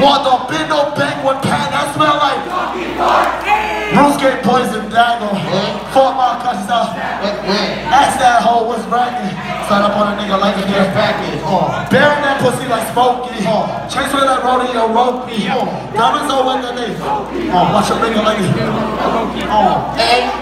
Want the back with pan, that smell like Bruce gave poison dagger. Fuck my cousin stuff. Ask that hoe what's bragging. Sign up on a nigga like a hair package. Bury that pussy like smoky. Chase with that rodeo ropey. Diamonds on when the nigga. Watch a nigga like. Hey, hey. Oh,